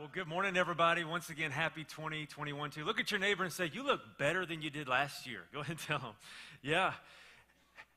Well, good morning, everybody. Once again, happy 2021 to you. Look at your neighbor and say, You look better than you did last year. Go ahead and tell them. Yeah.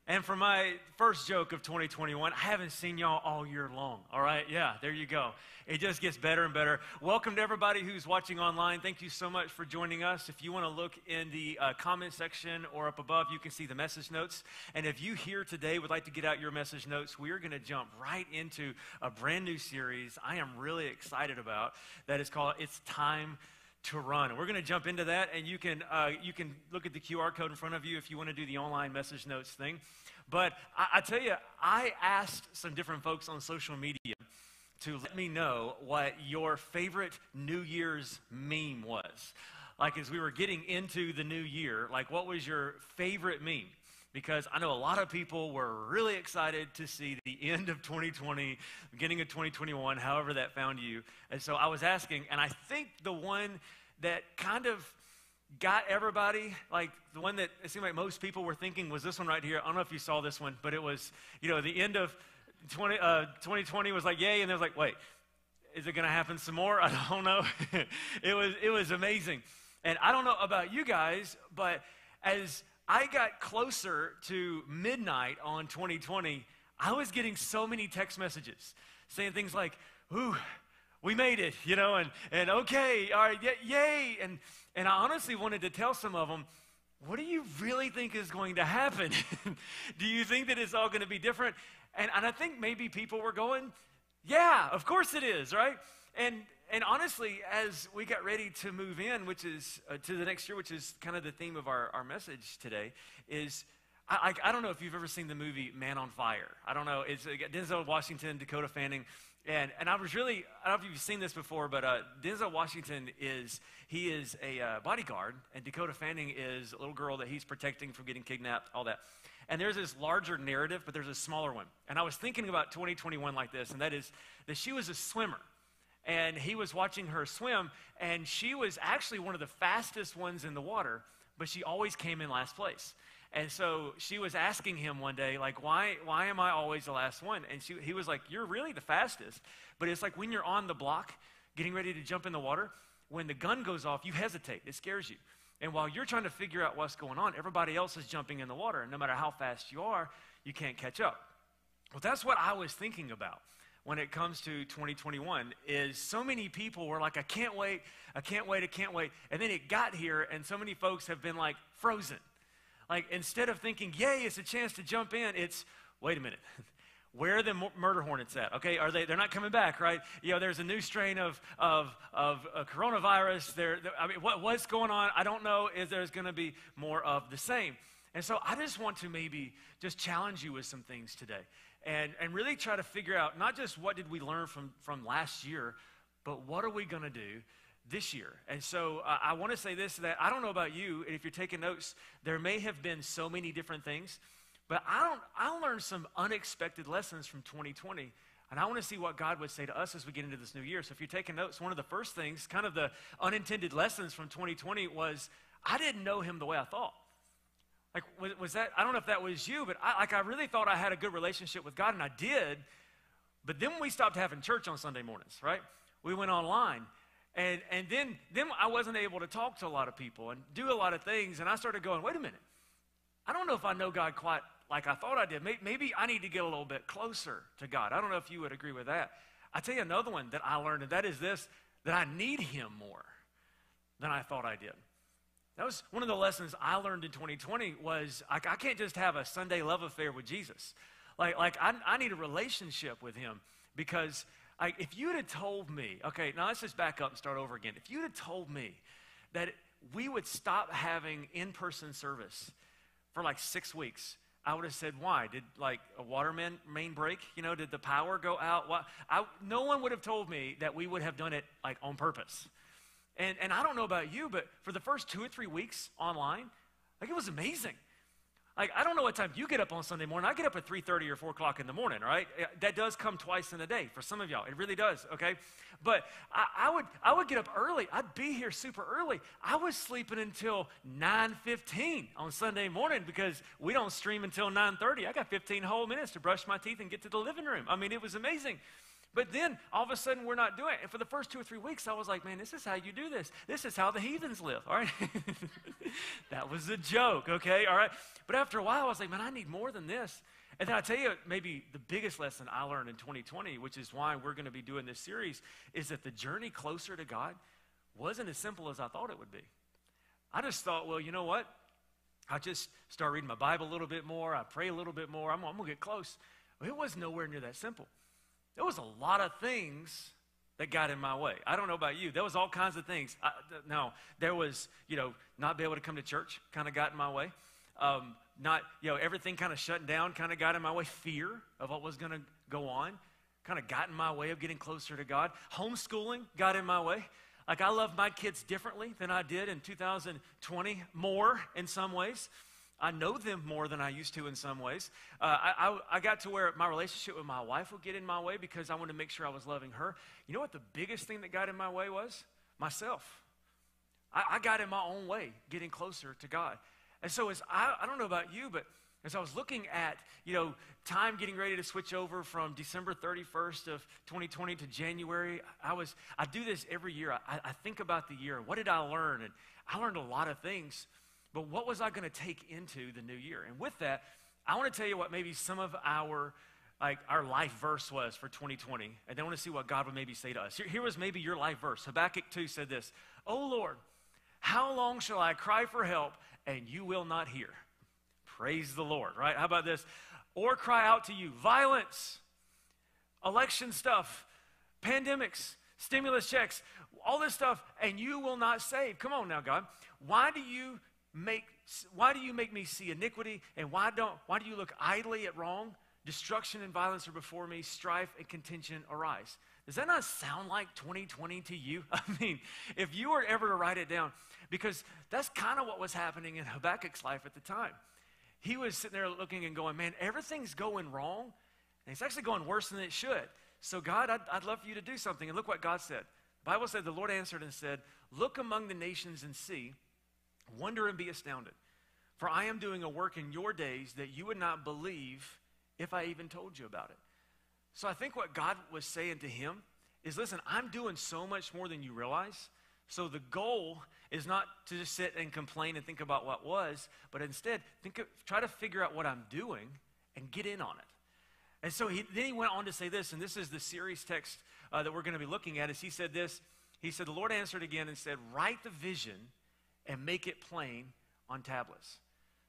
And for my first joke of 2021, I haven't seen y'all all year long. All right? Yeah, there you go. It just gets better and better. Welcome to everybody who's watching online. Thank you so much for joining us. If you want to look in the uh, comment section or up above, you can see the message notes. And if you here today would like to get out your message notes, we are going to jump right into a brand new series I am really excited about that is called It's Time to run. We're going to jump into that, and you can, uh, you can look at the QR code in front of you if you want to do the online message notes thing. But I, I tell you, I asked some different folks on social media to let me know what your favorite New Year's meme was. Like, as we were getting into the new year, like, what was your favorite meme? Because I know a lot of people were really excited to see the end of 2020, beginning of 2021, however that found you. And so I was asking, and I think the one that kind of got everybody, like the one that it seemed like most people were thinking was this one right here. I don't know if you saw this one, but it was, you know, the end of 20, uh, 2020 was like, yay, and there was like, wait, is it going to happen some more? I don't know. it was it was amazing, and I don't know about you guys, but as I got closer to midnight on 2020, I was getting so many text messages saying things like, ooh, we made it, you know, and, and okay, all right, yay. And, and I honestly wanted to tell some of them, what do you really think is going to happen? do you think that it's all going to be different? And, and I think maybe people were going, yeah, of course it is, right? And, and honestly, as we got ready to move in, which is uh, to the next year, which is kind of the theme of our, our message today, is I, I, I, don't know if you've ever seen the movie Man on Fire. I don't know. It's uh, Denzel Washington, Dakota Fanning. And, and I was really, I don't know if you've seen this before, but uh, Denzel Washington is, he is a uh, bodyguard, and Dakota Fanning is a little girl that he's protecting from getting kidnapped, all that. And there's this larger narrative, but there's a smaller one. And I was thinking about 2021 like this, and that is that she was a swimmer and he was watching her swim, and she was actually one of the fastest ones in the water, but she always came in last place. And so she was asking him one day, like, why, why am I always the last one? And she, he was like, You're really the fastest. But it's like when you're on the block, getting ready to jump in the water, when the gun goes off, you hesitate. It scares you. And while you're trying to figure out what's going on, everybody else is jumping in the water. And no matter how fast you are, you can't catch up. Well, that's what I was thinking about when it comes to 2021 is so many people were like, I can't wait, I can't wait, I can't wait. And then it got here, and so many folks have been like frozen. Like instead of thinking, yay, it's a chance to jump in, it's, wait a minute. Where are the murder hornets at? Okay, are they? They're not coming back, right? You know, there's a new strain of of of uh, coronavirus. There, I mean, what, what's going on? I don't know. Is there's going to be more of the same? And so, I just want to maybe just challenge you with some things today and, and really try to figure out not just what did we learn from, from last year, but what are we going to do this year. And so uh, I want to say this that I don't know about you, and if you're taking notes, there may have been so many different things, but I don't I learned some unexpected lessons from 2020. And I want to see what God would say to us as we get into this new year. So if you're taking notes, one of the first things, kind of the unintended lessons from 2020 was I didn't know him the way I thought. Like, was, was, that, I don't know if that was you, but I, like, I really thought I had a good relationship with God, and I did. But then we stopped having church on Sunday mornings, right? We went online. And, and then, then I wasn't able to talk to a lot of people and do a lot of things. And I started going, wait a minute. I don't know if I know God quite like I thought I did. Maybe I need to get a little bit closer to God. I don't know if you would agree with that. I tell you another one that I learned, and that is this that I need Him more than I thought I did. That was one of the lessons I learned in 2020 was I, I can't just have a Sunday love affair with Jesus. Like, like I, I need a relationship with him because like, if you had told me, okay, now let's just back up and start over again. If you had told me that we would stop having in-person service for like six weeks, I would have said, why? Did like a water main, main break? You know, did the power go out? Why? I, no one would have told me that we would have done it like on purpose. And, and I don't know about you, but for the first two or three weeks online, like it was amazing. Like, I don't know what time you get up on Sunday morning. I get up at 3.30 or 4 o'clock in the morning, right? That does come twice in a day for some of y'all. It really does, okay? But I, I, would, I would get up early. I'd be here super early. I was sleeping until 9.15 on Sunday morning because we don't stream until 9.30. I got 15 whole minutes to brush my teeth and get to the living room. I mean, it was amazing. But then all of a sudden we're not doing it. And for the first two or three weeks, I was like, man, this is how you do this. This is how the heathens live. All right. that was a joke, okay? All right. But after a while, I was like, man, I need more than this. And then I tell you, maybe the biggest lesson I learned in 2020, which is why we're going to be doing this series, is that the journey closer to God wasn't as simple as I thought it would be. I just thought, well, you know what? I'll just start reading my Bible a little bit more. I pray a little bit more. I'm, I'm going to get close. It was nowhere near that simple. There was a lot of things that got in my way. I don't know about you. There was all kinds of things. I, no, there was, you know, not be able to come to church kind of got in my way. Um, not, you know, everything kind of shutting down kind of got in my way. Fear of what was going to go on kind of got in my way of getting closer to God. Homeschooling got in my way. Like, I love my kids differently than I did in 2020, more in some ways. I know them more than I used to in some ways. Uh, I, I, I, got to where my relationship with my wife would get in my way because I wanted to make sure I was loving her. You know what the biggest thing that got in my way was? Myself. I, I got in my own way getting closer to God. And so, as I, I don't know about you, but as I was looking at, you know, time getting ready to switch over from December 31st of 2020 to January, I was, I do this every year. I, I think about the year. What did I learn? And I learned a lot of things, but what was I going to take into the new year? And with that, I want to tell you what maybe some of our like our life verse was for 2020. And then I want to see what God would maybe say to us. Here, here was maybe your life verse. Habakkuk 2 said this, Oh Lord, how long shall I cry for help and you will not hear? Praise the Lord, right? How about this? Or cry out to you violence, election stuff, pandemics, stimulus checks, all this stuff, and you will not save. Come on now, God. Why do you make why do you make me see iniquity and why don't why do you look idly at wrong destruction and violence are before me strife and contention arise does that not sound like 2020 to you i mean if you were ever to write it down because that's kind of what was happening in habakkuk's life at the time he was sitting there looking and going, man, everything's going wrong. And it's actually going worse than it should. So, God, I'd, I'd love for you to do something. And look what God said. The Bible said, the Lord answered and said, Look among the nations and see, wonder and be astounded. For I am doing a work in your days that you would not believe if I even told you about it. So I think what God was saying to him is listen, I'm doing so much more than you realize. So the goal is not to just sit and complain and think about what was, but instead think of, try to figure out what I'm doing and get in on it. And so he, then he went on to say this, and this is the series text uh, that we're going to be looking at. Is he said this? He said, "The Lord answered again and said, Write the vision and make it plain on tablets,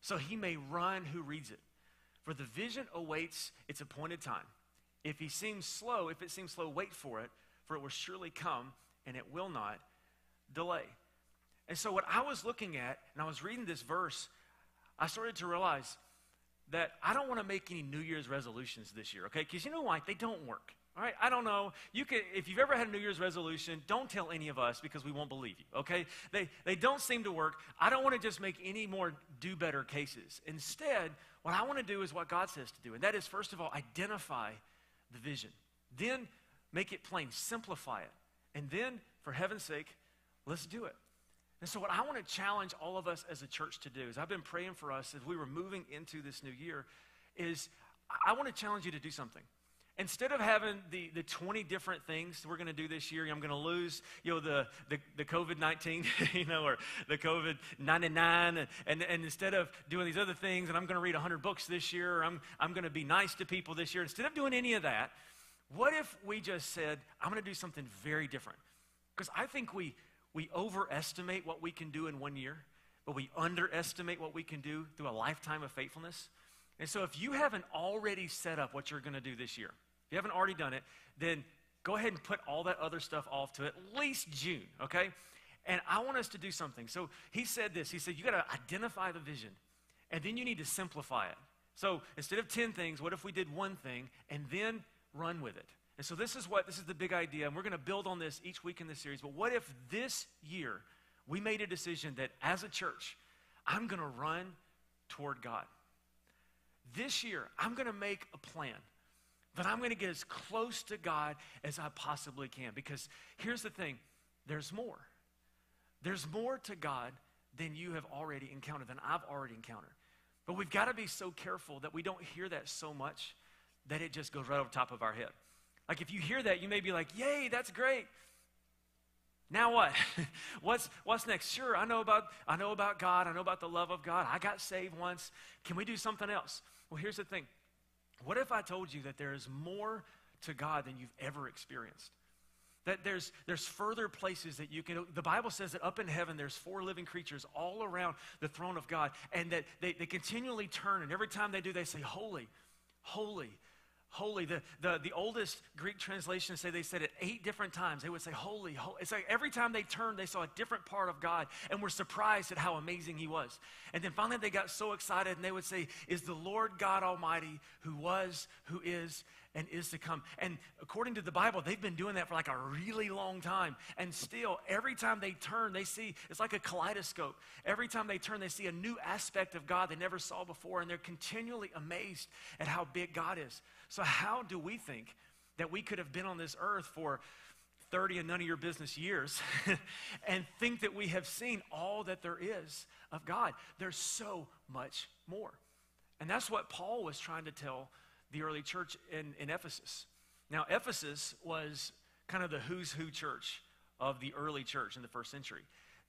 so he may run who reads it. For the vision awaits its appointed time. If he seems slow, if it seems slow, wait for it, for it will surely come, and it will not delay." And so, what I was looking at, and I was reading this verse, I started to realize that I don't want to make any New Year's resolutions this year, okay? Because you know why? They don't work. All right, I don't know. You can, if you've ever had a New Year's resolution, don't tell any of us because we won't believe you. Okay, they they don't seem to work. I don't want to just make any more do better cases. Instead, what I want to do is what God says to do, and that is first of all identify the vision, then make it plain, simplify it, and then, for heaven's sake, let's do it. And so, what I want to challenge all of us as a church to do is I've been praying for us as we were moving into this new year, is I want to challenge you to do something. Instead of having the, the 20 different things we're going to do this year, I'm going to lose, you know, the, the, the COVID 19, you know, or the COVID 99, and, and, and instead of doing these other things, and I'm going to read 100 books this year, or I'm, I'm going to be nice to people this year, instead of doing any of that, what if we just said, I'm going to do something very different? Because I think we, we overestimate what we can do in one year, but we underestimate what we can do through a lifetime of faithfulness. And so, if you haven't already set up what you're going to do this year, if you haven't already done it, then go ahead and put all that other stuff off to at least June, okay? And I want us to do something. So, he said this He said, You got to identify the vision, and then you need to simplify it. So, instead of 10 things, what if we did one thing and then run with it? And so this is what this is the big idea, and we're going to build on this each week in the series. But what if this year we made a decision that as a church, I'm going to run toward God. This year, I'm going to make a plan that I'm going to get as close to God as I possibly can. Because here's the thing there's more. There's more to God than you have already encountered, than I've already encountered. But we've got to be so careful that we don't hear that so much that it just goes right over top of our head. Like if you hear that, you may be like, yay, that's great. Now what? what's, what's next? Sure, I know, about, I know about God. I know about the love of God. I got saved once. Can we do something else? Well, here's the thing. What if I told you that there is more to God than you've ever experienced? That there's, there's further places that you can. The Bible says that up in heaven, there's four living creatures all around the throne of God, and that they, they continually turn, and every time they do, they say, Holy, holy, holy. The, the, the oldest Greek translations say they said it eight different times. They would say, holy, holy. It's like every time they turned, they saw a different part of God and were surprised at how amazing he was. And then finally they got so excited and they would say, Is the Lord God Almighty who was, who is, and is to come. And according to the Bible, they've been doing that for like a really long time. And still, every time they turn, they see it's like a kaleidoscope. Every time they turn, they see a new aspect of God they never saw before, and they're continually amazed at how big God is. So, how do we think that we could have been on this earth for 30 and none of your business years and think that we have seen all that there is of God? There's so much more. And that's what Paul was trying to tell the early church in, in Ephesus. Now, Ephesus was kind of the who's who church of the early church in the first century.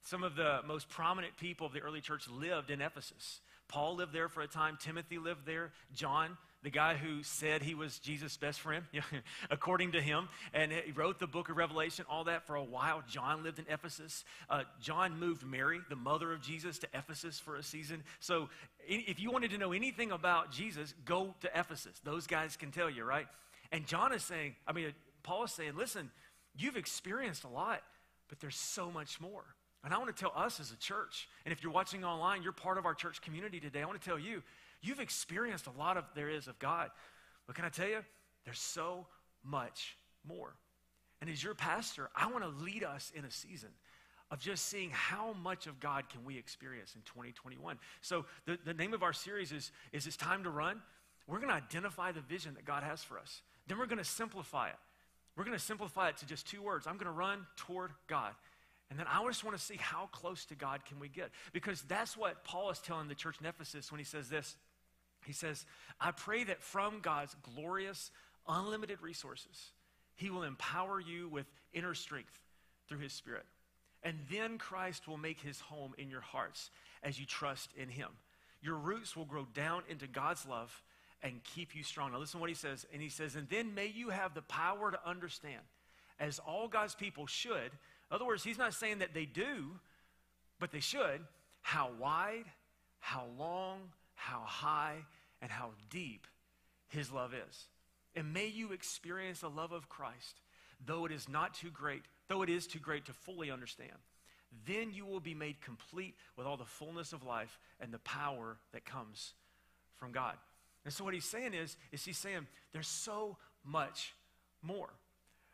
Some of the most prominent people of the early church lived in Ephesus. Paul lived there for a time, Timothy lived there, John the guy who said he was Jesus' best friend, according to him, and he wrote the book of Revelation, all that for a while. John lived in Ephesus. Uh, John moved Mary, the mother of Jesus, to Ephesus for a season. So if you wanted to know anything about Jesus, go to Ephesus. Those guys can tell you, right? And John is saying, I mean, Paul is saying, listen, you've experienced a lot, but there's so much more. And I want to tell us as a church, and if you're watching online, you're part of our church community today. I want to tell you, You've experienced a lot of there is of God. But can I tell you, there's so much more. And as your pastor, I want to lead us in a season of just seeing how much of God can we experience in 2021. So the, the name of our series is, is It's Time to Run. We're going to identify the vision that God has for us. Then we're going to simplify it. We're going to simplify it to just two words. I'm going to run toward God. And then I just want to see how close to God can we get. Because that's what Paul is telling the church in Ephesus when he says this. He says, I pray that from God's glorious, unlimited resources, He will empower you with inner strength through His Spirit. And then Christ will make His home in your hearts as you trust in Him. Your roots will grow down into God's love and keep you strong. Now, listen to what He says. And He says, And then may you have the power to understand, as all God's people should. In other words, He's not saying that they do, but they should, how wide, how long, how high, and how deep his love is. And may you experience the love of Christ, though it is not too great, though it is too great to fully understand. Then you will be made complete with all the fullness of life and the power that comes from God. And so what he's saying is, is he's saying there's so much more.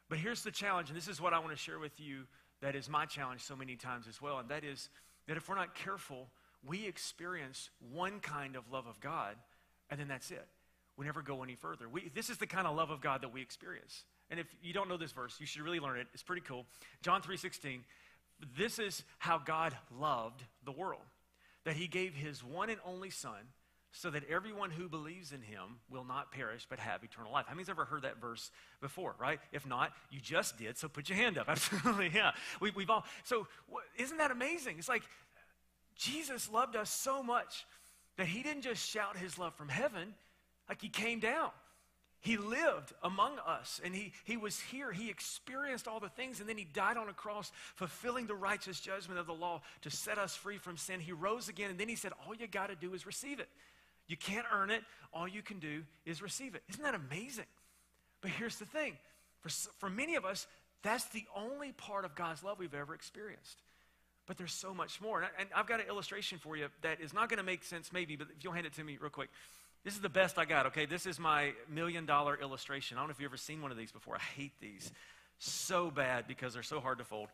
But here's the challenge, and this is what I want to share with you that is my challenge so many times as well, and that is that if we're not careful, we experience one kind of love of God and then that's it. We never go any further. We, this is the kind of love of God that we experience. And if you don't know this verse, you should really learn it. It's pretty cool. John 3:16. This is how God loved the world. That he gave his one and only son so that everyone who believes in him will not perish but have eternal life. How many's ever heard that verse before, right? If not, you just did, so put your hand up. Absolutely, yeah. We, have all, so isn't that amazing? It's like Jesus loved us so much that he didn't just shout his love from heaven, like he came down. He lived among us and he, he was here. He experienced all the things and then he died on a cross, fulfilling the righteous judgment of the law to set us free from sin. He rose again and then he said, All you got to do is receive it. You can't earn it. All you can do is receive it. Isn't that amazing? But here's the thing for, for many of us, that's the only part of God's love we've ever experienced. But there's so much more. And, I, and I've got an illustration for you that is not going to make sense, maybe, but if you'll hand it to me real quick. This is the best I got, okay? This is my million dollar illustration. I don't know if you've ever seen one of these before. I hate these so bad because they're so hard to fold.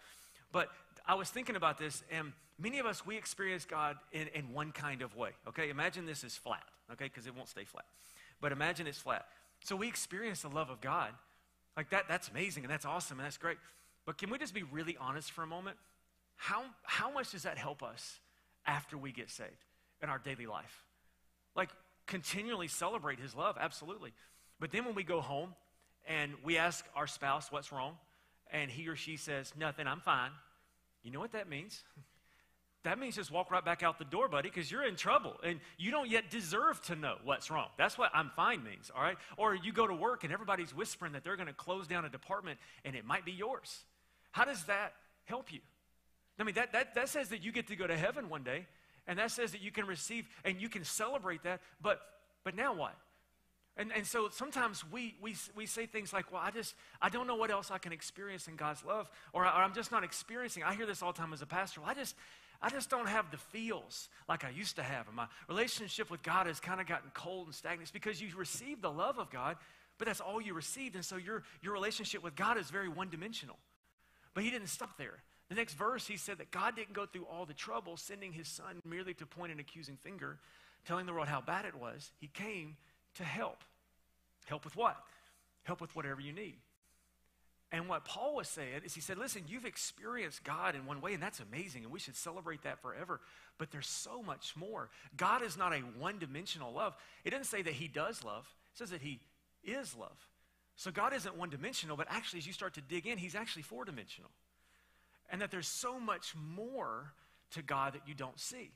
But I was thinking about this, and many of us, we experience God in, in one kind of way, okay? Imagine this is flat, okay? Because it won't stay flat. But imagine it's flat. So we experience the love of God. Like that, that's amazing and that's awesome and that's great. But can we just be really honest for a moment? how, how much does that help us after we get saved in our daily life? Like, continually celebrate his love, absolutely. But then when we go home and we ask our spouse what's wrong, and he or she says, Nothing, I'm fine. You know what that means? That means just walk right back out the door, buddy, because you're in trouble and you don't yet deserve to know what's wrong. That's what I'm fine means, all right? Or you go to work and everybody's whispering that they're going to close down a department and it might be yours. How does that help you? I mean, that, that, that says that you get to go to heaven one day, and that says that you can receive and you can celebrate that, but, but now what? And, and so sometimes we, we, we say things like, well, I just, I don't know what else I can experience in God's love, or, or I'm just not experiencing. I hear this all the time as a pastor. Well, I just, I just don't have the feels like I used to have. And my relationship with God has kind of gotten cold and stagnant. It's because you received the love of God, but that's all you received. And so your, your relationship with God is very one dimensional. But he didn't stop there. The next verse, he said that God didn't go through all the trouble sending his son merely to point an accusing finger, telling the world how bad it was. He came to help. Help with what? Help with whatever you need. And what Paul was saying is he said, listen, you've experienced God in one way, and that's amazing, and we should celebrate that forever. But there's so much more. God is not a one dimensional love. It doesn't say that he does love, it says that he is love. So God isn't one dimensional, but actually, as you start to dig in, he's actually four dimensional. And that there's so much more to God that you don't see.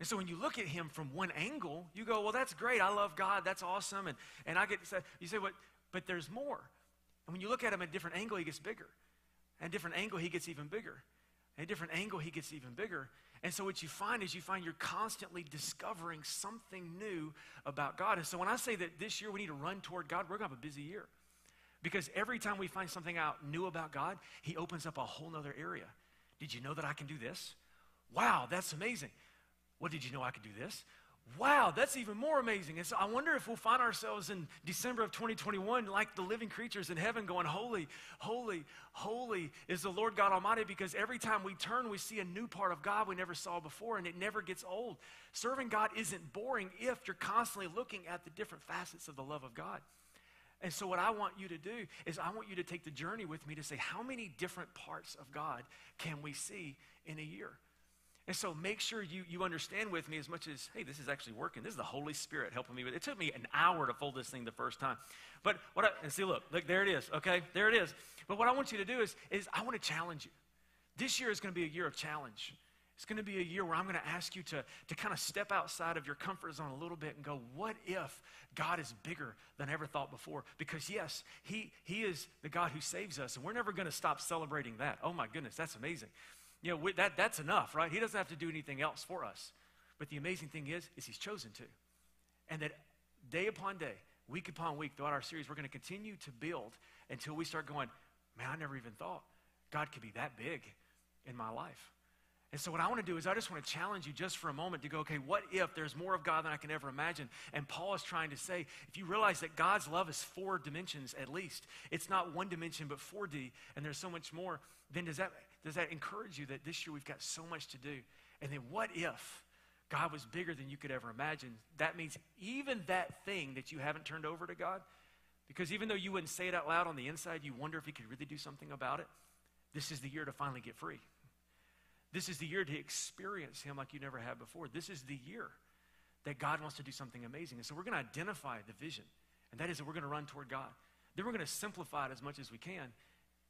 And so when you look at him from one angle, you go, well, that's great. I love God. That's awesome. And, and I get to say, you say, what? But there's more. And when you look at him at a different angle, he gets bigger. At a different angle, he gets even bigger. At a different angle, he gets even bigger. And so what you find is you find you're constantly discovering something new about God. And so when I say that this year we need to run toward God, we're going to have a busy year. Because every time we find something out new about God, he opens up a whole nother area. Did you know that I can do this? Wow, that's amazing. What did you know I could do this? wow, that's even more amazing. And so I wonder if we'll find ourselves in December of 2021 like the living creatures in heaven going, Holy, holy, holy is the Lord God Almighty because every time we turn, we see a new part of God we never saw before and it never gets old. Serving God isn't boring if you're constantly looking at the different facets of the love of God. And so, what I want you to do is, I want you to take the journey with me to say, how many different parts of God can we see in a year? And so make sure you, you understand with me as much as, hey, this is actually working. This is the Holy Spirit helping me with it. It took me an hour to fold this thing the first time. But what I, and see, look, look, there it is, okay? There it is. But what I want you to do is, is I want to challenge you. This year is going to be a year of challenge. It's going to be a year where I'm going to ask you to, to kind of step outside of your comfort zone a little bit and go, what if God is bigger than I ever thought before? Because, yes, he, he is the God who saves us, and we're never going to stop celebrating that. Oh, my goodness, that's amazing. You know, we, that, that's enough, right? He doesn't have to do anything else for us. But the amazing thing is, is he's chosen to. And that day upon day, week upon week, throughout our series, we're going to continue to build until we start going, man, I never even thought God could be that big in my life. And so, what I want to do is, I just want to challenge you just for a moment to go, okay, what if there's more of God than I can ever imagine? And Paul is trying to say, if you realize that God's love is four dimensions at least, it's not one dimension, but 4D, and there's so much more, then does that does that encourage you that this year we've got so much to do? And then what if God was bigger than you could ever imagine? That means even that thing that you haven't turned over to God, because even though you wouldn't say it out loud on the inside, you wonder if He could really do something about it. This is the year to finally get free. This is the year to experience Him like you never have before. This is the year that God wants to do something amazing. And so we're going to identify the vision, and that is that we're going to run toward God. Then we're going to simplify it as much as we can,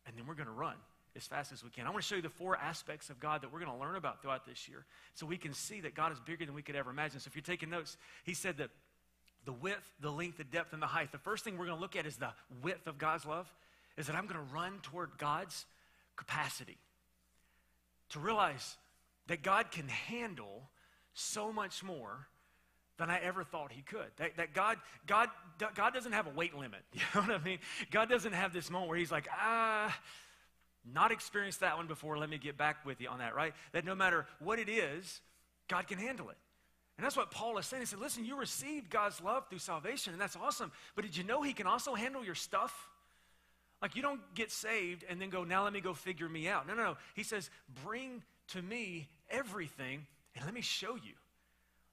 and then we're going to run as fast as we can. I want to show you the four aspects of God that we're going to learn about throughout this year so we can see that God is bigger than we could ever imagine. So if you're taking notes, he said that the width, the length, the depth, and the height. The first thing we're going to look at is the width of God's love, is that I'm going to run toward God's capacity. To realize that God can handle so much more than I ever thought he could. That, that God, God, God doesn't have a weight limit. You know what I mean? God doesn't have this moment where he's like, ah, not experienced that one before. Let me get back with you on that, right? That no matter what it is, God can handle it. And that's what Paul is saying. He said, listen, you received God's love through salvation, and that's awesome. But did you know he can also handle your stuff? Like you don't get saved and then go, now let me go figure me out. No, no, no. He says, bring to me everything and let me show you.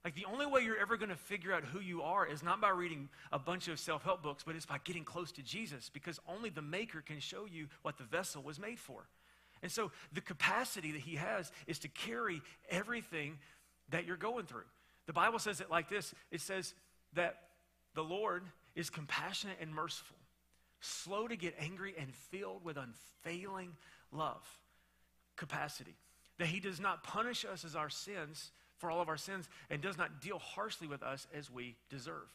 Like the only way you're ever going to figure out who you are is not by reading a bunch of self help books, but it's by getting close to Jesus because only the Maker can show you what the vessel was made for. And so the capacity that He has is to carry everything that you're going through. The Bible says it like this it says that the Lord is compassionate and merciful. Slow to get angry, and filled with unfailing love, capacity. That he does not punish us as our sins for all of our sins and does not deal harshly with us as we deserve.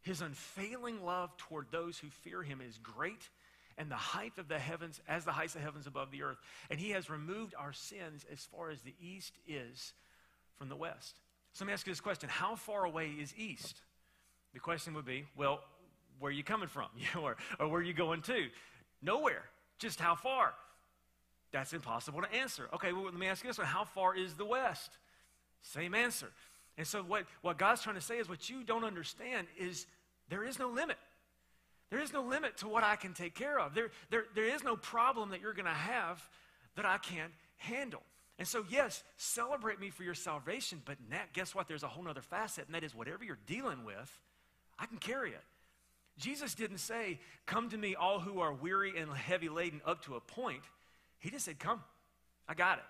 His unfailing love toward those who fear him is great and the height of the heavens as the heights of heavens above the earth. And he has removed our sins as far as the east is from the west. So let me ask you this question How far away is east? The question would be, well, where are you coming from? or, or where are you going to? Nowhere. Just how far? That's impossible to answer. Okay, well, let me ask you this one. How far is the west? Same answer. And so, what, what God's trying to say is what you don't understand is there is no limit. There is no limit to what I can take care of. There, there, there is no problem that you're going to have that I can't handle. And so, yes, celebrate me for your salvation, but guess what? There's a whole other facet, and that is whatever you're dealing with, I can carry it. Jesus didn't say, Come to me, all who are weary and heavy laden, up to a point. He just said, Come, I got it.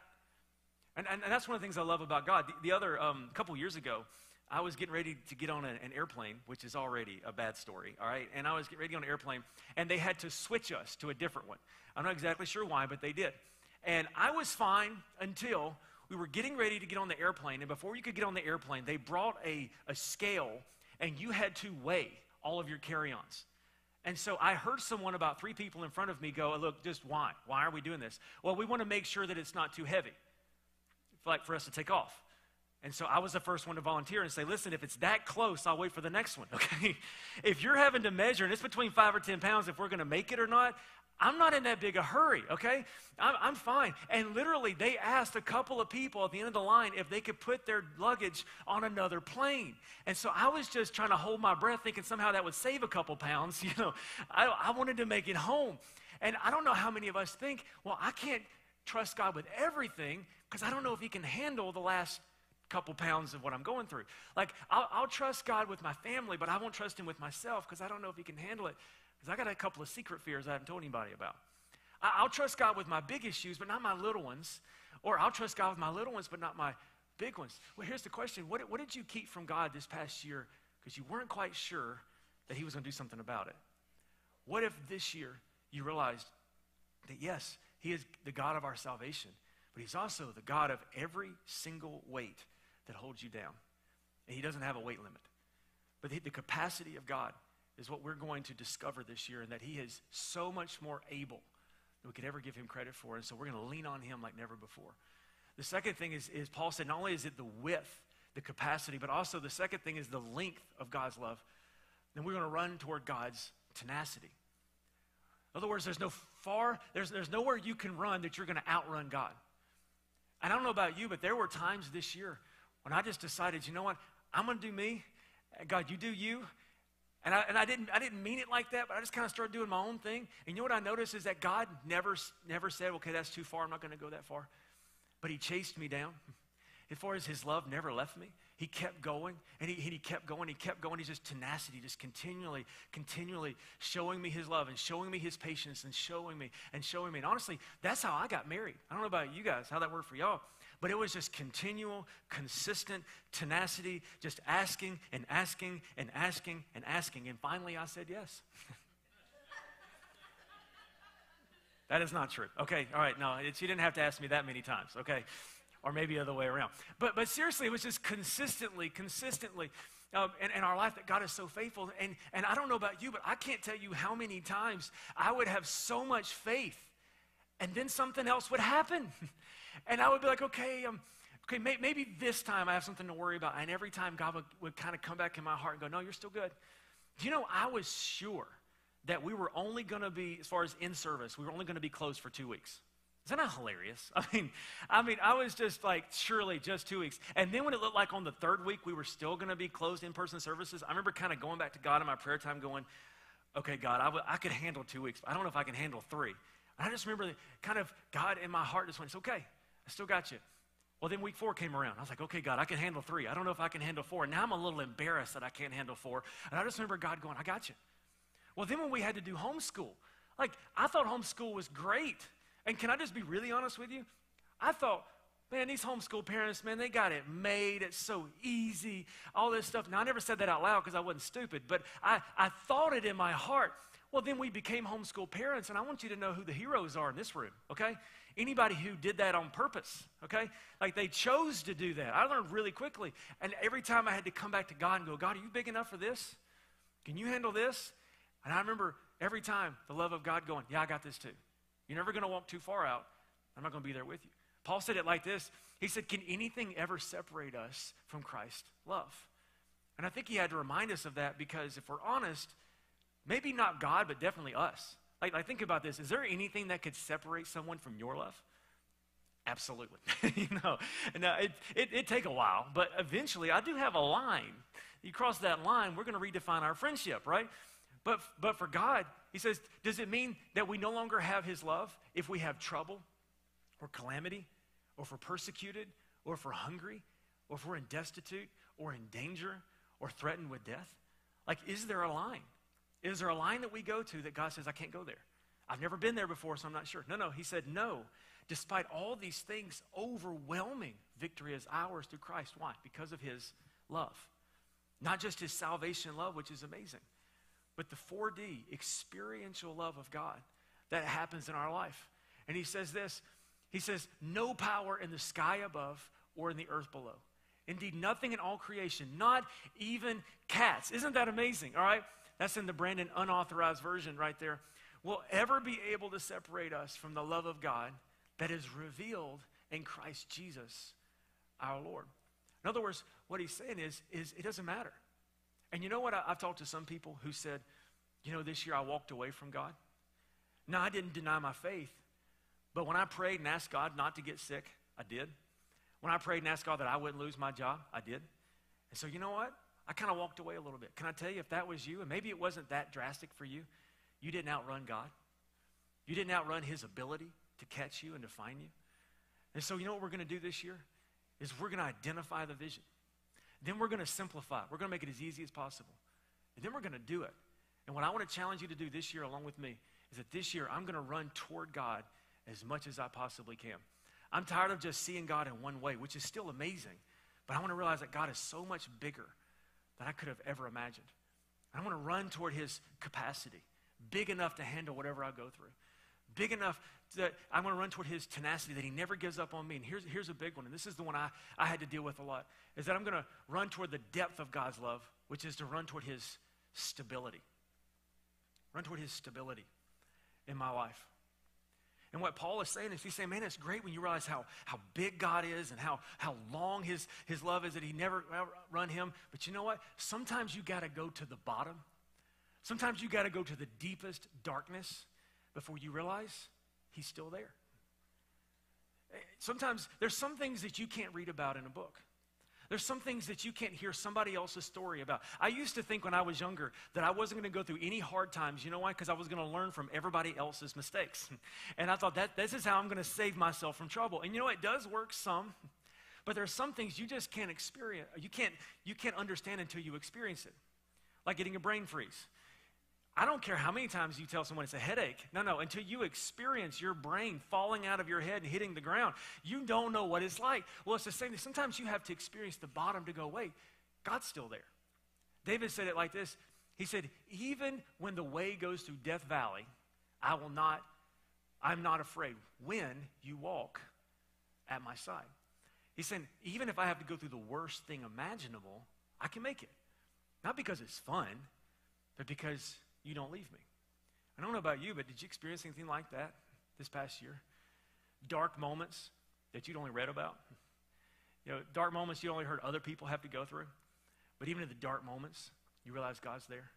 And, and, and that's one of the things I love about God. The, the other um, couple years ago, I was getting ready to get on a, an airplane, which is already a bad story, all right? And I was getting ready on an airplane, and they had to switch us to a different one. I'm not exactly sure why, but they did. And I was fine until we were getting ready to get on the airplane. And before you could get on the airplane, they brought a, a scale, and you had to weigh all of your carry ons. And so I heard someone, about three people in front of me, go, Look, just why? Why are we doing this? Well, we want to make sure that it's not too heavy, like for us to take off. And so I was the first one to volunteer and say, listen, if it's that close, I'll wait for the next one, okay? if you're having to measure and it's between five or 10 pounds if we're gonna make it or not, I'm not in that big a hurry, okay? I'm, I'm, fine. And literally, they asked a couple of people at the end of the line if they could put their luggage on another plane. And so I was just trying to hold my breath, thinking somehow that would save a couple pounds. You know, I, I wanted to make it home. And I don't know how many of us think, well, I can't trust God with everything because I don't know if He can handle the last couple pounds of what I'm going through. Like, I'll, I'll trust God with my family, but I won't trust Him with myself because I don't know if He can handle it. Because I got a couple of secret fears I haven't told anybody about. I, I'll trust God with my big issues, but not my little ones. Or I'll trust God with my little ones, but not my big ones. Well, here's the question What, what did you keep from God this past year because you weren't quite sure that He was going to do something about it? What if this year you realized that, yes, He is the God of our salvation, but He's also the God of every single weight that holds you down. And He doesn't have a weight limit. But the, the capacity of God is what we're going to discover this year, and that He is so much more able than we could ever give Him credit for. And so we're going to lean on Him like never before. The second thing is, is Paul said, not only is it the width, the capacity, but also the second thing is the length of God's love. Then we're going to run toward God's tenacity. In other words, there's no far, there's, there's nowhere you can run that you're going to outrun God. And I don't know about you, but there were times this year when I just decided, you know what? I'm going to do me. God, you do you. And, I, and I, didn't, I didn't mean it like that, but I just kind of started doing my own thing. And you know what I noticed is that God never, never said, okay, that's too far. I'm not going to go that far. But He chased me down. As far as His love never left me, He kept going and He, he kept going. He kept going. He's just tenacity, just continually, continually showing me His love and showing me His patience and showing me and showing me. And honestly, that's how I got married. I don't know about you guys, how that worked for y'all. But it was just continual, consistent tenacity, just asking and asking and asking and asking. And finally, I said yes. that is not true. Okay, all right, no, you didn't have to ask me that many times, okay? Or maybe the other way around. But, but seriously, it was just consistently, consistently. Um, in, in, our life that God is so faithful. And, and I don't know about you, but I can't tell you how many times I would have so much faith and then something else would happen. And I would be like, okay, um, okay, may, maybe this time I have something to worry about. And every time God would, would kind of come back in my heart and go, no, you're still good. Do you know, I was sure that we were only going to be, as far as in service, we were only going to be closed for two weeks. Isn't that hilarious? I mean, I mean, I was just like, surely just two weeks. And then when it looked like on the third week we were still going to be closed in-person services, I remember kind of going back to God in my prayer time, going, "Okay, God, I, w- I could handle two weeks. I don't know if I can handle three. And I just remember kind of God in my heart just went, "It's okay. I still got you. Well, then week four came around. I was like, okay, God, I can handle three. I don't know if I can handle four. And now I'm a little embarrassed that I can't handle four. And I just remember God going, I got you. Well, then when we had to do homeschool, like, I thought homeschool was great. And can I just be really honest with you? I thought, man, these homeschool parents, man, they got it made. It's so easy, all this stuff. Now, I never said that out loud because I wasn't stupid, but I, I thought it in my heart. Well, then we became homeschool parents, and I want you to know who the heroes are in this room, okay? Anybody who did that on purpose, okay? Like they chose to do that. I learned really quickly. And every time I had to come back to God and go, God, are you big enough for this? Can you handle this? And I remember every time the love of God going, Yeah, I got this too. You're never going to walk too far out. I'm not going to be there with you. Paul said it like this He said, Can anything ever separate us from Christ's love? And I think he had to remind us of that because if we're honest, maybe not God, but definitely us. Like, like think about this. Is there anything that could separate someone from your love? Absolutely. you know, now it, it, it take a while, but eventually I do have a line. You cross that line, we're going to redefine our friendship, right? But, but for God, he says, does it mean that we no longer have his love if we have trouble or calamity or if we're persecuted or if we're hungry or if we're in destitute or in danger or threatened with death? Like, is there a line? Is there a line that we go to that God says, I can't go there? I've never been there before, so I'm not sure. No, no. He said, no. Despite all these things, overwhelming victory is ours through Christ. Why? Because of his love. Not just his salvation love, which is amazing, but the 4D experiential love of God that happens in our life. And he says this He says, No power in the sky above or in the earth below. Indeed, nothing in all creation, not even cats. Isn't that amazing? All right? That's in the Brandon unauthorized version right there. Will ever be able to separate us from the love of God that is revealed in Christ Jesus our Lord. In other words, what he's saying is, is it doesn't matter. And you know what? I, have talked to some people who said, you know, this year I walked away from God. No, I didn't deny my faith. But when I prayed and asked God not to get sick, I did. When I prayed and asked God that I wouldn't lose my job, I did. And so, you know what? I kind of walked away a little bit. Can I tell you, if that was you, and maybe it wasn't that drastic for you, you didn't outrun God. You didn't outrun His ability to catch you and to find you. And so, you know what we're going to do this year? Is we're going to identify the vision. Then we're going to simplify. We're going to make it as easy as possible. And then we're going to do it. And what I want to challenge you to do this year, along with me, is that this year I'm going to run toward God as much as I possibly can. I'm tired of just seeing God in one way, which is still amazing. But I want to realize that God is so much bigger I could have ever imagined. I want to run toward His capacity, big enough to handle whatever I go through, big enough that I want to run toward his tenacity, that he never gives up on me. And here's, here's a big one, and this is the one I, I had to deal with a lot, is that I'm going to run toward the depth of God's love, which is to run toward his stability. Run toward his stability in my life. And what Paul is saying is he's saying, man, it's great when you realize how, how big God is and how, how long his, his love is that he never run him. But you know what? Sometimes you got to go to the bottom. Sometimes you got to go to the deepest darkness before you realize he's still there. Eh, sometimes there's some things that you can't read about in a book. There's some things that you can't hear somebody else's story about. I used to think when I was younger that I wasn't going to go through any hard times. You know why? Because I was going to learn from everybody else's mistakes. And I thought that this is how I'm going to save myself from trouble. And you know, it does work some, but there are some things you just can't experience. You can't, you can't understand until you experience it. Like getting a brain freeze. I don't care how many times you tell someone it's a headache. No, no, until you experience your brain falling out of your head and hitting the ground, you don't know what it's like. Well, it's the same thing. Sometimes you have to experience the bottom to go, wait, God's still there. David said it like this He said, Even when the way goes through Death Valley, I will not, I'm not afraid when you walk at my side. He said, Even if I have to go through the worst thing imaginable, I can make it. Not because it's fun, but because you don't leave me. I don't know about you, but did you experience anything like that this past year? Dark moments that you'd only read about? You know, dark moments you only heard other people have to go through. But even in the dark moments, you realize God's there.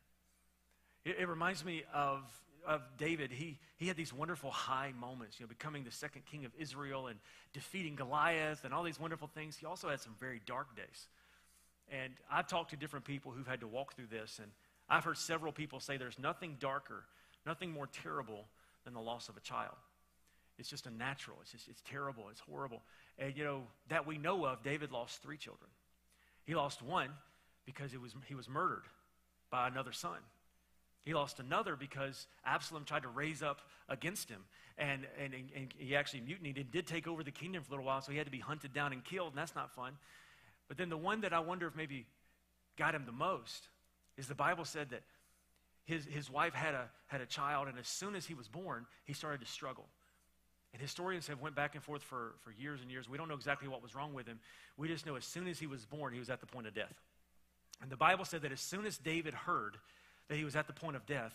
It, it reminds me of, of David. He, he had these wonderful high moments, you know, becoming the second king of Israel and defeating Goliath and all these wonderful things. He also had some very dark days. And I've talked to different people who've had to walk through this, and I've heard several people say there's nothing darker, nothing more terrible than the loss of a child. It's just unnatural. It's just, it's terrible. It's horrible. And, you know, that we know of, David lost three children. He lost one because it was, he was murdered by another son. He lost another because Absalom tried to raise up against him. And, and, and he actually mutinied and did take over the kingdom for a little while, so he had to be hunted down and killed, and that's not fun. But then the one that I wonder if maybe got him the most is the Bible said that his, his wife had a, had a child, and as soon as he was born, he started to struggle. And historians have went back and forth for, for years and years. We don't know exactly what was wrong with him. We just know as soon as he was born, he was at the point of death. And the Bible said that as soon as David heard that he was at the point of death,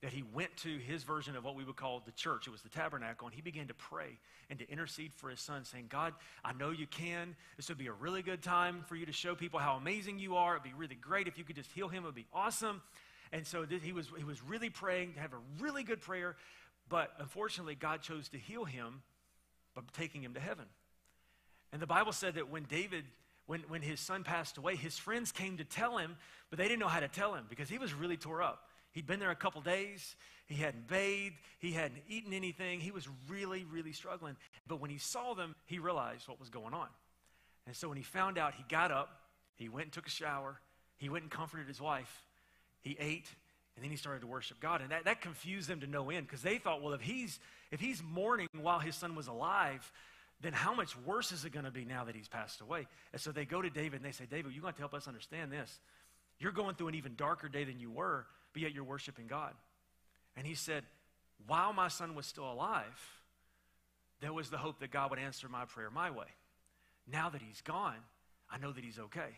that he went to his version of what we would call the church. It was the tabernacle, and he began to pray and to intercede for his son, saying, God, I know you can. This would be a really good time for you to show people how amazing you are. It'd be really great if you could just heal him. It would be awesome. And so he was, he was really praying to have a really good prayer, but unfortunately, God chose to heal him by taking him to heaven. And the Bible said that when David, when, when his son passed away, his friends came to tell him, but they didn't know how to tell him because he was really tore up. He'd been there a couple days. He hadn't bathed. He hadn't eaten anything. He was really, really struggling. But when he saw them, he realized what was going on. And so when he found out, he got up, he went and took a shower, he went and comforted his wife, he ate, and then he started to worship God. And that, that confused them to no end because they thought, well, if he's, if he's mourning while his son was alive, then how much worse is it going to be now that he's passed away? And so they go to David and they say, David, you're going to help us understand this. You're going through an even darker day than you were, but yet you're worshiping God. And he said, while my son was still alive, there was the hope that God would answer my prayer my way. Now that he's gone, I know that he's okay.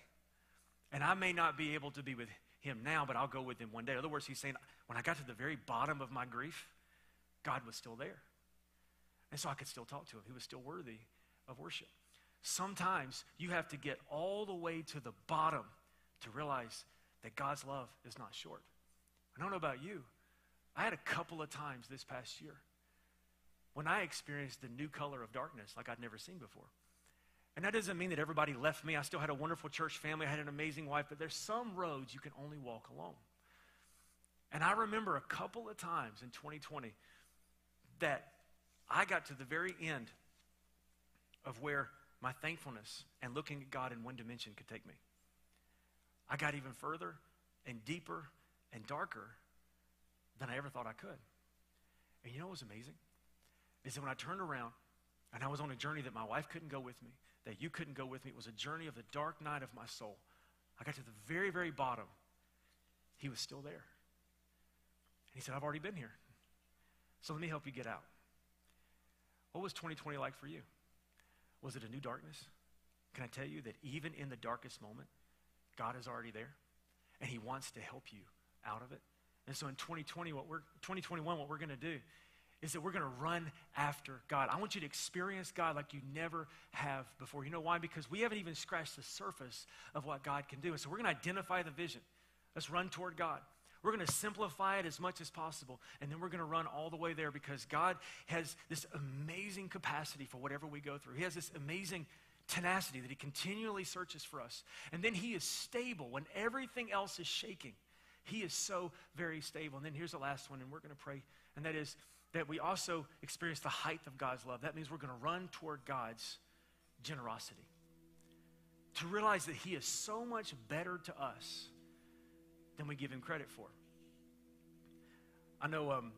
And I may not be able to be with him now, but I'll go with him one day. In other words, he's saying, when I got to the very bottom of my grief, God was still there. And so I could still talk to him. He was still worthy of worship. Sometimes you have to get all the way to the bottom to realize that God's love is not short. I don't know about you. I had a couple of times this past year when I experienced the new color of darkness like I'd never seen before. And that doesn't mean that everybody left me. I still had a wonderful church family. I had an amazing wife, but there's some roads you can only walk alone. And I remember a couple of times in 2020 that I got to the very end of where my thankfulness and looking at God in one dimension could take me. I got even further and deeper and darker than I ever thought I could. And you know what was amazing? Is that when I turned around and I was on a journey that my wife couldn't go with me, that you couldn't go with me, it was a journey of the dark night of my soul. I got to the very, very bottom. He was still there. And he said, I've already been here. So let me help you get out. What was 2020 like for you? Was it a new darkness? Can I tell you that even in the darkest moment, God is already there and He wants to help you out of it. And so in 2020, what we're 2021, what we're going to do is that we're going to run after God. I want you to experience God like you never have before. You know why? Because we haven't even scratched the surface of what God can do. And so we're going to identify the vision. Let's run toward God. We're going to simplify it as much as possible, and then we're going to run all the way there because God has this amazing capacity for whatever we go through. He has this amazing tenacity that He continually searches for us. And then He is stable when everything else is shaking. He is so very stable. And then here's the last one, and we're going to pray, and that is that we also experience the height of God's love. That means we're going to run toward God's generosity. To realize that He is so much better to us than we give Him credit for. I know um,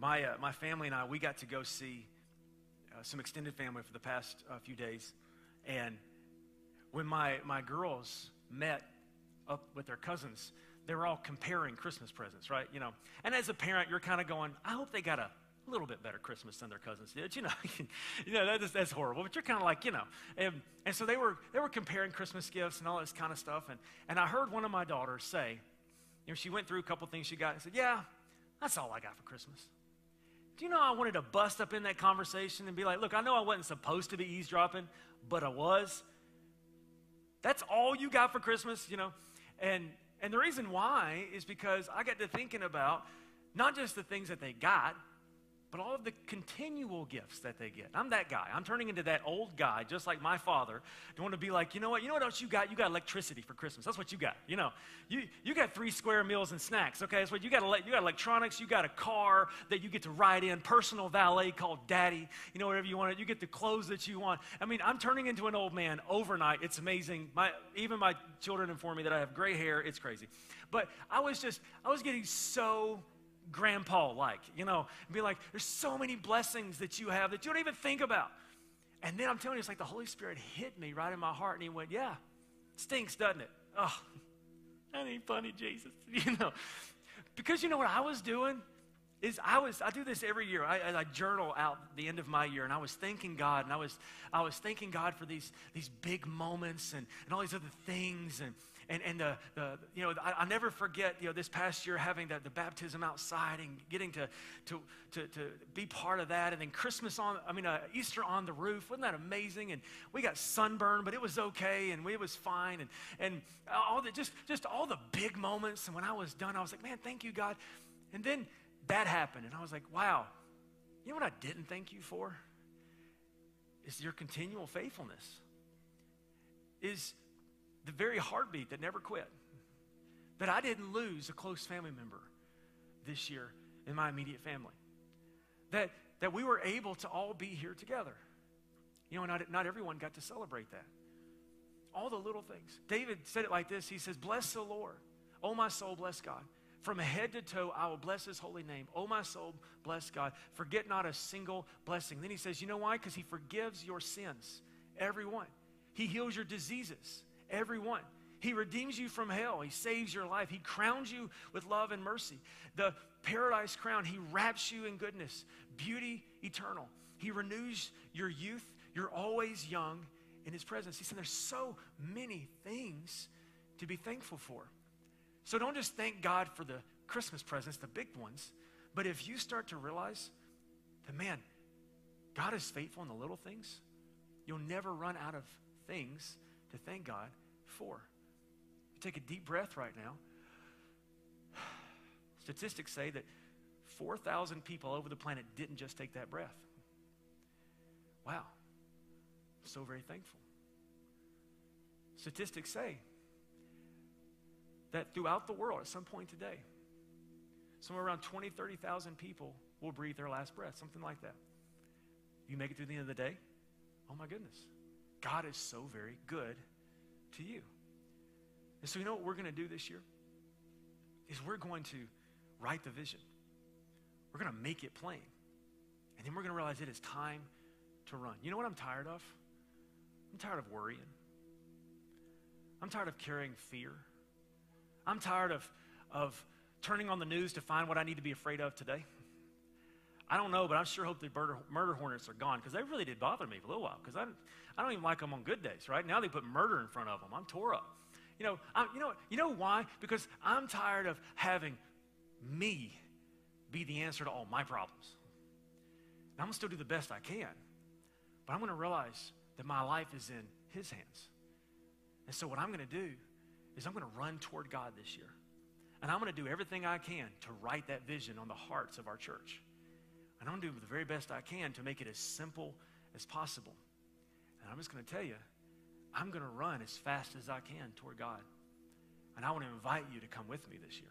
my, uh, my family and I, we got to go see uh, some extended family for the past uh, few days. And when my, my girls met up with their cousins, they were all comparing Christmas presents, right? You know, and as a parent, you're kind of going, I hope they got a little bit better Christmas than their cousins did. You know, you know that is, that's horrible. But you're kind of like, you know, and, and so they were they were comparing Christmas gifts and all this kind of stuff. And and I heard one of my daughters say, you know, she went through a couple things she got and said, yeah, that's all I got for Christmas. Do you know I wanted to bust up in that conversation and be like, look, I know I wasn't supposed to be eavesdropping, but I was. That's all you got for Christmas, you know? And and the reason why is because I got to thinking about not just the things that they got, but all of the continual gifts that they get. I'm that guy. I'm turning into that old guy, just like my father. Don't want to be like, you know what? You know what else you got? You got electricity for Christmas. That's what you got. You know, you, you got three square meals and snacks. Okay, that's what you got. To let. You got electronics. You got a car that you get to ride in, personal valet called Daddy. You know, whatever you want. You get the clothes that you want. I mean, I'm turning into an old man overnight. It's amazing. My even my children inform me that I have gray hair. It's crazy. But I was just, I was getting so grandpa like, you know, be like, there's so many blessings that you have that you don't even think about. And then I'm telling you, it's like the Holy Spirit hit me right in my heart and he went, Yeah, stinks, doesn't it? Oh, that ain't funny, Jesus. You know, because you know what I was doing? is I was I do this every year. I, I, journal out the end of my year, and I was thanking God, and I was I was thanking God for these these big moments and, and all these other things, and and and the, the you know I, I never forget you know this past year having the, the baptism outside and getting to, to to to be part of that, and then Christmas on I mean uh, Easter on the roof. Wasn't that amazing? And we got sunburned, but it was okay, and we, it was fine, and and all the just just all the big moments. And when I was done, I was like, man, thank you God. And then that happened. And I was like, wow, you know what I didn't thank you for? Is your continual faithfulness, is the very heartbeat that never quit. That I didn't lose a close family member this year in my immediate family. That, that we were able to all be here together. You know, not, not everyone got to celebrate that. All the little things. David said it like this He says, Bless the Lord. Oh, my soul, bless God. From head to toe, I will bless his holy name. Oh, my soul, bless God. Forget not a single blessing. Then he says, You know why? Because he forgives your sins, everyone. He heals your diseases, every one. He redeems you from hell. He saves your life. He crowns you with love and mercy. The paradise crown, He wraps you in goodness, beauty eternal. He renews your youth. You're always young in His presence. He said, There's so many things to be thankful for. So don't just thank God for the Christmas presents, the big ones, but if you start to realize that, man, God is faithful in the little things, you'll never run out of things to thank God for. Take a deep breath right now. Statistics say that 4,000 people over the planet didn't just take that breath. Wow. So very thankful. Statistics say that throughout the world, at some point today, somewhere around 20, 30,000 people will breathe their last breath, something like that. You make it through the end of the day, oh my goodness, God is so very good to you. And so, you know what we're going to do this year? Is we're going to write the vision, we're going to make it plain, and then we're going to realize it is time to run. You know what I'm tired of? I'm tired of worrying. I'm tired of carrying fear. I'm tired of, of turning on the news to find what I need to be afraid of today. I don't know, but I sure hope the murder, murder hornets are gone because they really did bother me for a little while because I, I don't even like them on good days, right? Now they put murder in front of them. I'm tore up. You know, I, you know, you know why? Because I'm tired of having me be the answer to all my problems. I'm going to still do the best I can, but I'm going to realize that my life is in His hands. And so, what I'm going to do is I'm going to run toward God this year. And I'm going to do everything I can to write that vision on the hearts of our church. And I'm going to do the very best I can to make it as simple as possible. And I'm just going to tell you, I'm going to run as fast as I can toward God. And I want to invite you to come with me this year.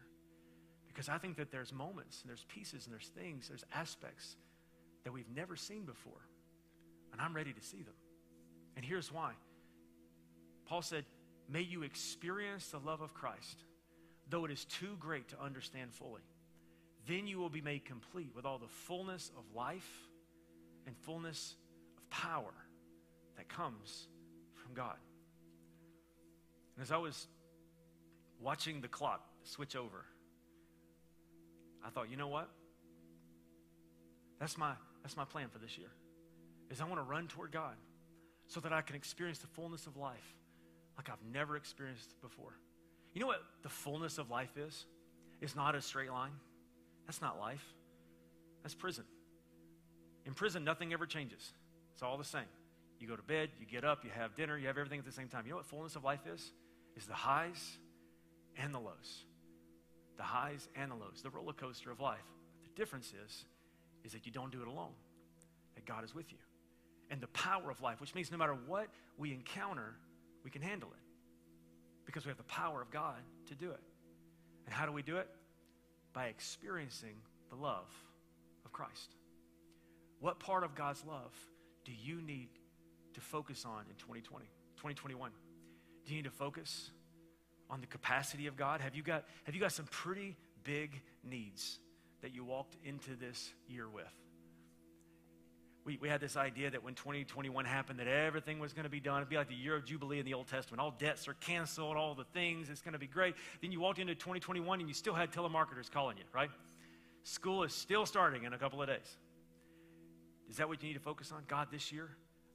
Because I think that there's moments and there's pieces and there's things, there's aspects that we've never seen before. And I'm ready to see them. And here's why. Paul said, May you experience the love of Christ, though it is too great to understand fully. Then you will be made complete with all the fullness of life and fullness of power that comes from God. And as I was watching the clock switch over, I thought, you know what? That's my, that's my plan for this year. Is I want to run toward God so that I can experience the fullness of life like I've never experienced before. You know what the fullness of life is? It's not a straight line. That's not life. That's prison. In prison, nothing ever changes. It's all the same. You go to bed, you get up, you have dinner, you have everything at the same time. You know what fullness of life is? Is the highs and the lows. The highs and the lows, the roller coaster of life. But the difference is, is that you don't do it alone, that God is with you. And the power of life, which means no matter what we encounter, we can handle it because we have the power of God to do it. And how do we do it? By experiencing the love of Christ. What part of God's love do you need to focus on in 2020, 2021? Do you need to focus on the capacity of God? Have you got, have you got some pretty big needs that you walked into this year with? We, we had this idea that when 2021 happened, that everything was going to be done. It'd be like the year of Jubilee in the Old Testament. All debts are canceled, all the things, it's going to be great. Then you walked into 2021 and you still had telemarketers calling you, right? School is still starting in a couple of days. Is that what you need to focus on? God, this year,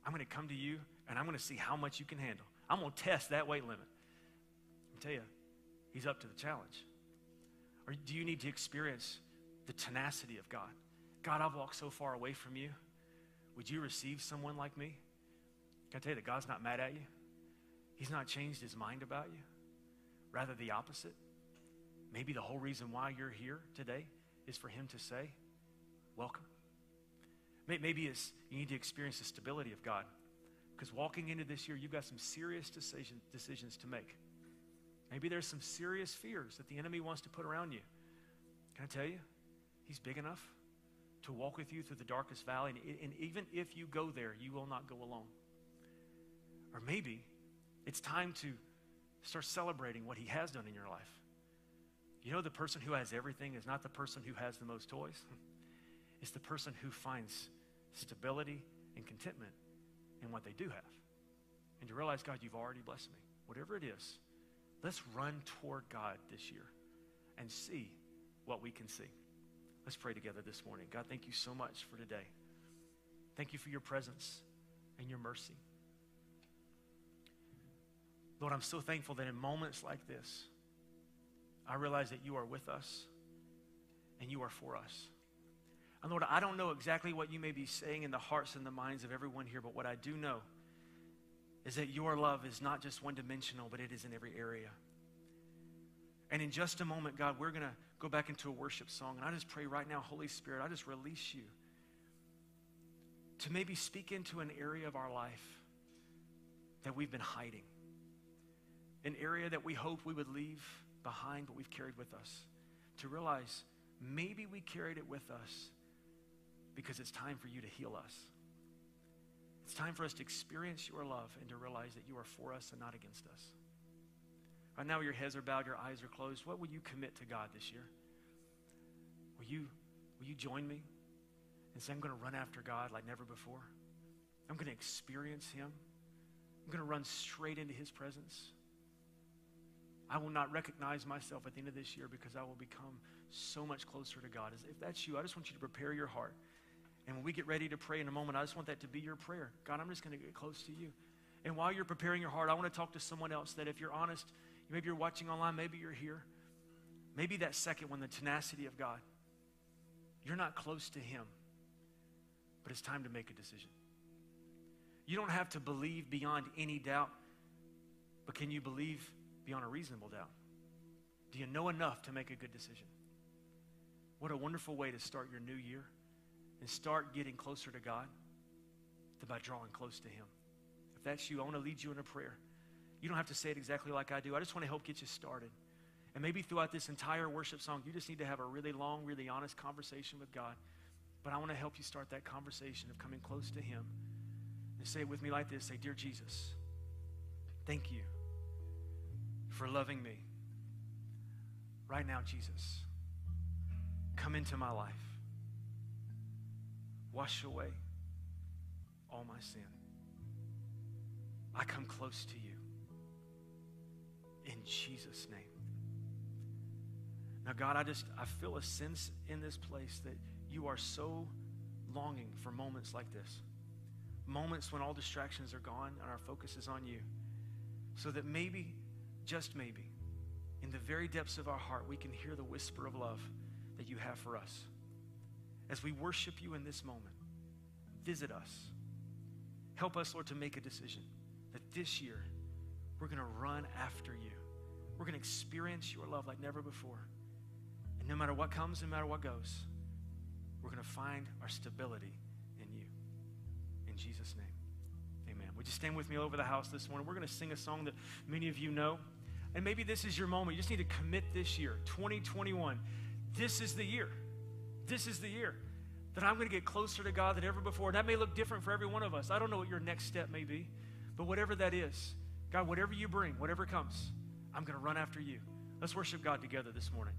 I'm going to come to you and I'm going to see how much you can handle. I'm going to test that weight limit. I tell you, He's up to the challenge. Or do you need to experience the tenacity of God? God, I've walked so far away from you. Would you receive someone like me? Can I tell you that God's not mad at you? He's not changed his mind about you. Rather, the opposite. Maybe the whole reason why you're here today is for him to say, Welcome. Maybe it's you need to experience the stability of God. Because walking into this year, you've got some serious decision, decisions to make. Maybe there's some serious fears that the enemy wants to put around you. Can I tell you? He's big enough to walk with you through the darkest valley. And, and even if you go there, you will not go alone. Or maybe it's time to start celebrating what he has done in your life. You know, the person who has everything is not the person who has the most toys, it's the person who finds stability and contentment in what they do have. And to realize, God, you've already blessed me. Whatever it is, let's run toward God this year and see what we can see. Let's pray together this morning. God, thank you so much for today. Thank you for your presence and your mercy. Lord, I'm so thankful that in moments like this, I realize that you are with us and you are for us. And Lord, I don't know exactly what you may be saying in the hearts and the minds of everyone here, but what I do know is that your love is not just one dimensional, but it is in every area. And in just a moment, God, we're going to go back into a worship song. And I just pray right now, Holy Spirit, I just release you to maybe speak into an area of our life that we've been hiding, an area that we hope we would leave behind, but we've carried with us. To realize maybe we carried it with us because it's time for you to heal us. It's time for us to experience your love and to realize that you are for us and not against us. Right now, your heads are bowed, your eyes are closed. What will you commit to God this year? Will you, will you join me and say, I'm going to run after God like never before? I'm going to experience Him. I'm going to run straight into His presence. I will not recognize myself at the end of this year because I will become so much closer to God. If that's you, I just want you to prepare your heart. And when we get ready to pray in a moment, I just want that to be your prayer. God, I'm just going to get close to you. And while you're preparing your heart, I want to talk to someone else that if you're honest, maybe you're watching online, maybe you're here. Maybe that second one, the tenacity of God. You're not close to Him, but it's time to make a decision. You don't have to believe beyond any doubt, but can you believe beyond a reasonable doubt? Do you know enough to make a good decision? What a wonderful way to start your new year and start getting closer to God by drawing close to Him. If that's you, I want to lead you in a prayer. You don't have to say it exactly like I do. I just want to help get you started. And maybe throughout this entire worship song, you just need to have a really long, really honest conversation with God. But I want to help you start that conversation of coming close to Him. And say it with me like this say, Dear Jesus, thank you for loving me. Right now, Jesus, come into my life. Wash away all my sin. I come close to you. In Jesus' name. Now, God, I just, I feel a sense in this place that you are so longing for moments like this. Moments when all distractions are gone and our focus is on you. So that maybe, just maybe, in the very depths of our heart, we can hear the whisper of love that you have for us. As we worship you in this moment, visit us. Help us, Lord, to make a decision that this year we're going to run after you. We're going to experience your love like never before. And no matter what comes, no matter what goes, we're going to find our stability in you. In Jesus' name, amen. Would you stand with me all over the house this morning? We're going to sing a song that many of you know. And maybe this is your moment. You just need to commit this year, 2021. This is the year. This is the year that I'm going to get closer to God than ever before. That may look different for every one of us. I don't know what your next step may be, but whatever that is, God, whatever you bring, whatever comes, I'm going to run after you. Let's worship God together this morning.